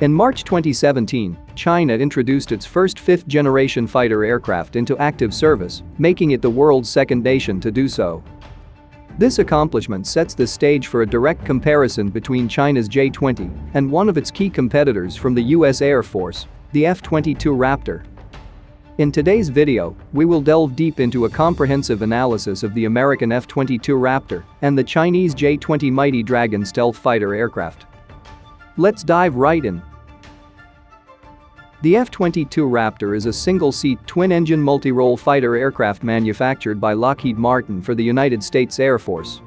In March 2017, China introduced its first fifth-generation fighter aircraft into active service, making it the world's second nation to do so. This accomplishment sets the stage for a direct comparison between China's J-20 and one of its key competitors from the US Air Force, the F-22 Raptor. In today's video, we will delve deep into a comprehensive analysis of the American F-22 Raptor and the Chinese J-20 Mighty Dragon stealth fighter aircraft. Let's dive right in. The F-22 Raptor is a single-seat twin-engine multi-role fighter aircraft manufactured by Lockheed Martin for the United States Air Force.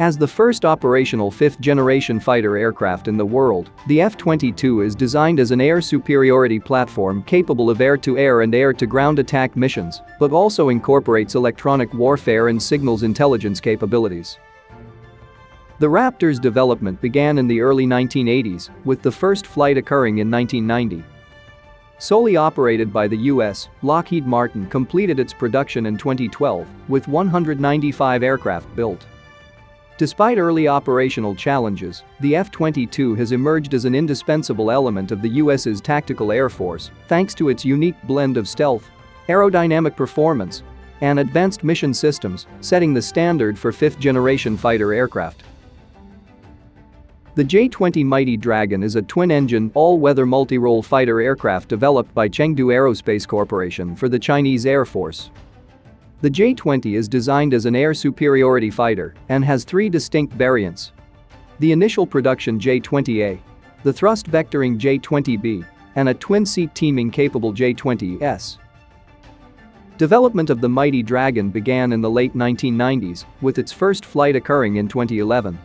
As the first operational fifth-generation fighter aircraft in the world, the F-22 is designed as an air superiority platform capable of air-to-air -air and air-to-ground attack missions, but also incorporates electronic warfare and signals intelligence capabilities. The Raptor's development began in the early 1980s, with the first flight occurring in 1990. Solely operated by the US, Lockheed Martin completed its production in 2012, with 195 aircraft built. Despite early operational challenges, the F-22 has emerged as an indispensable element of the US's tactical air force thanks to its unique blend of stealth, aerodynamic performance, and advanced mission systems, setting the standard for fifth-generation fighter aircraft. The J-20 Mighty Dragon is a twin-engine, all-weather multi-role fighter aircraft developed by Chengdu Aerospace Corporation for the Chinese Air Force. The J-20 is designed as an air superiority fighter and has three distinct variants. The initial production J-20A, the thrust vectoring J-20B, and a twin-seat teaming-capable J-20S. Development of the Mighty Dragon began in the late 1990s, with its first flight occurring in 2011.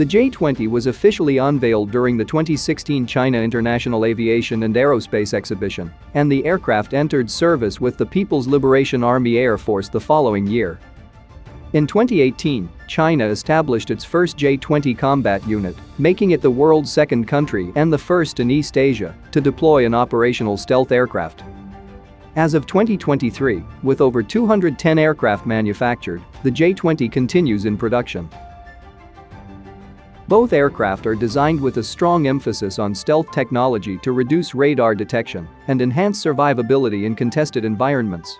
The J-20 was officially unveiled during the 2016 China International Aviation and Aerospace Exhibition, and the aircraft entered service with the People's Liberation Army Air Force the following year. In 2018, China established its first J-20 combat unit, making it the world's second country and the first in East Asia to deploy an operational stealth aircraft. As of 2023, with over 210 aircraft manufactured, the J-20 continues in production. Both aircraft are designed with a strong emphasis on stealth technology to reduce radar detection and enhance survivability in contested environments.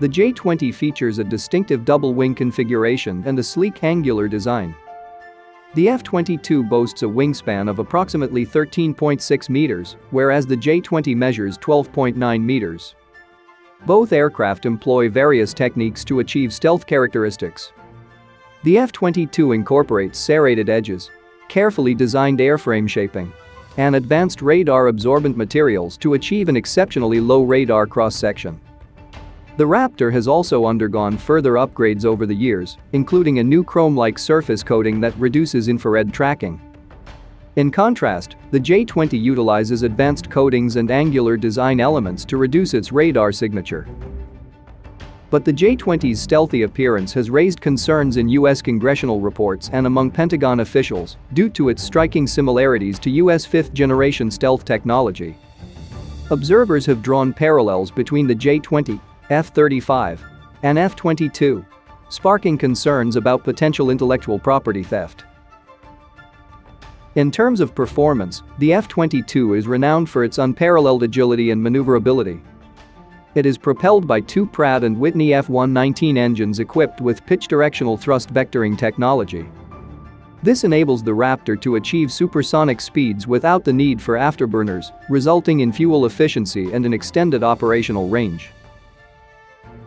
The J-20 features a distinctive double-wing configuration and a sleek angular design. The F-22 boasts a wingspan of approximately 13.6 meters, whereas the J-20 measures 12.9 meters. Both aircraft employ various techniques to achieve stealth characteristics, the F-22 incorporates serrated edges, carefully designed airframe shaping, and advanced radar-absorbent materials to achieve an exceptionally low radar cross-section. The Raptor has also undergone further upgrades over the years, including a new chrome-like surface coating that reduces infrared tracking. In contrast, the J-20 utilizes advanced coatings and angular design elements to reduce its radar signature. But the J-20's stealthy appearance has raised concerns in U.S. congressional reports and among Pentagon officials due to its striking similarities to U.S. fifth-generation stealth technology. Observers have drawn parallels between the J-20, F-35, and F-22, sparking concerns about potential intellectual property theft. In terms of performance, the F-22 is renowned for its unparalleled agility and maneuverability, it is propelled by two Pratt & Whitney F119 engines equipped with pitch-directional thrust vectoring technology. This enables the Raptor to achieve supersonic speeds without the need for afterburners, resulting in fuel efficiency and an extended operational range.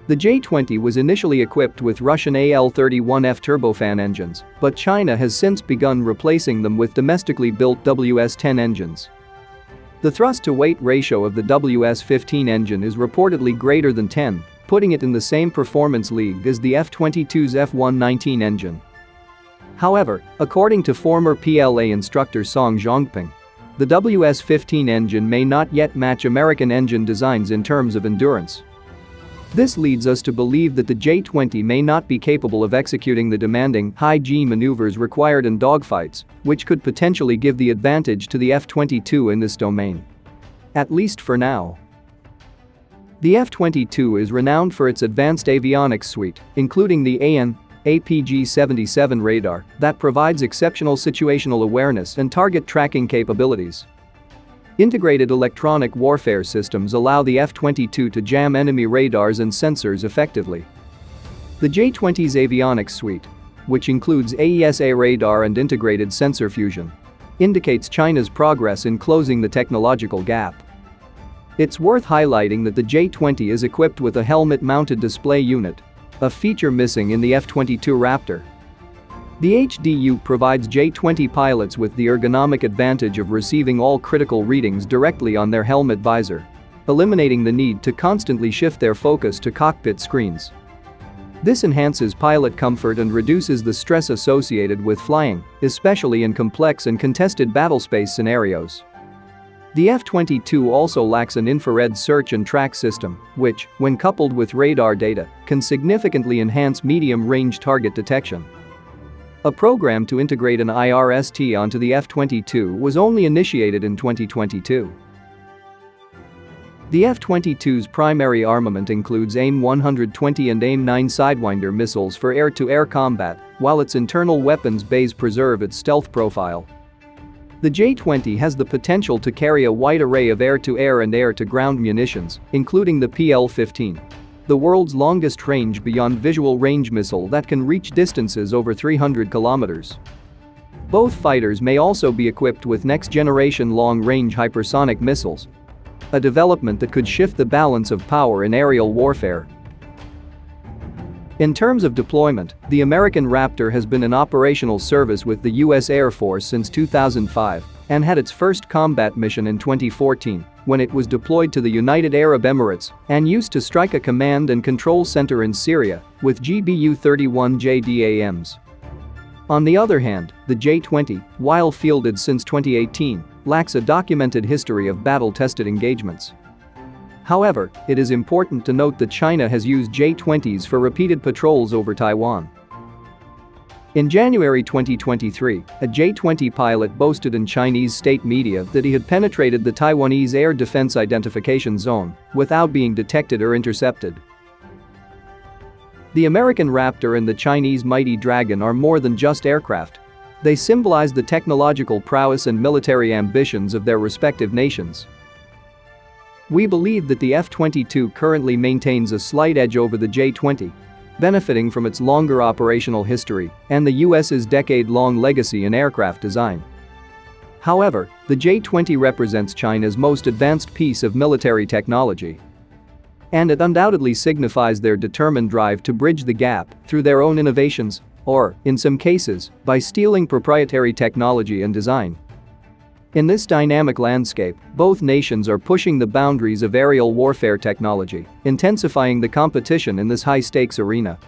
The J-20 was initially equipped with Russian AL-31F turbofan engines, but China has since begun replacing them with domestically built WS-10 engines. The thrust-to-weight ratio of the WS-15 engine is reportedly greater than 10, putting it in the same performance league as the F-22's F-119 engine. However, according to former PLA instructor Song Zhongping, the WS-15 engine may not yet match American engine designs in terms of endurance. This leads us to believe that the J-20 may not be capable of executing the demanding high-G maneuvers required in dogfights, which could potentially give the advantage to the F-22 in this domain. At least for now. The F-22 is renowned for its advanced avionics suite, including the AN, APG-77 radar that provides exceptional situational awareness and target tracking capabilities. Integrated electronic warfare systems allow the F-22 to jam enemy radars and sensors effectively. The J-20's avionics suite, which includes AESA radar and integrated sensor fusion, indicates China's progress in closing the technological gap. It's worth highlighting that the J-20 is equipped with a helmet-mounted display unit, a feature missing in the F-22 Raptor. The HDU provides J-20 pilots with the ergonomic advantage of receiving all critical readings directly on their helmet visor, eliminating the need to constantly shift their focus to cockpit screens. This enhances pilot comfort and reduces the stress associated with flying, especially in complex and contested battlespace scenarios. The F-22 also lacks an infrared search and track system, which, when coupled with radar data, can significantly enhance medium-range target detection. A program to integrate an IRST onto the F-22 was only initiated in 2022. The F-22's primary armament includes AIM-120 and AIM-9 Sidewinder missiles for air-to-air -air combat, while its internal weapons bays preserve its stealth profile. The J-20 has the potential to carry a wide array of air-to-air -air and air-to-ground munitions, including the PL-15, the world's longest range beyond visual range missile that can reach distances over 300 kilometers. Both fighters may also be equipped with next-generation long-range hypersonic missiles, a development that could shift the balance of power in aerial warfare. In terms of deployment, the American Raptor has been in operational service with the U.S. Air Force since 2005 and had its first combat mission in 2014 when it was deployed to the United Arab Emirates and used to strike a command and control center in Syria with GBU-31 JDAMs. On the other hand, the J-20, while fielded since 2018, lacks a documented history of battle-tested engagements. However, it is important to note that China has used J-20s for repeated patrols over Taiwan. In January 2023, a J-20 pilot boasted in Chinese state media that he had penetrated the Taiwanese air defense identification zone without being detected or intercepted. The American Raptor and the Chinese Mighty Dragon are more than just aircraft. They symbolize the technological prowess and military ambitions of their respective nations. We believe that the F-22 currently maintains a slight edge over the J-20, benefiting from its longer operational history and the US's decade-long legacy in aircraft design. However, the J-20 represents China's most advanced piece of military technology. And it undoubtedly signifies their determined drive to bridge the gap through their own innovations or, in some cases, by stealing proprietary technology and design. In this dynamic landscape, both nations are pushing the boundaries of aerial warfare technology, intensifying the competition in this high-stakes arena.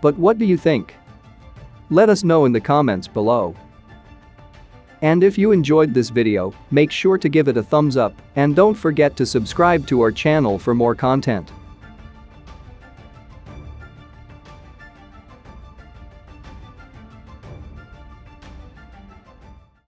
But what do you think? Let us know in the comments below. And if you enjoyed this video, make sure to give it a thumbs up and don't forget to subscribe to our channel for more content.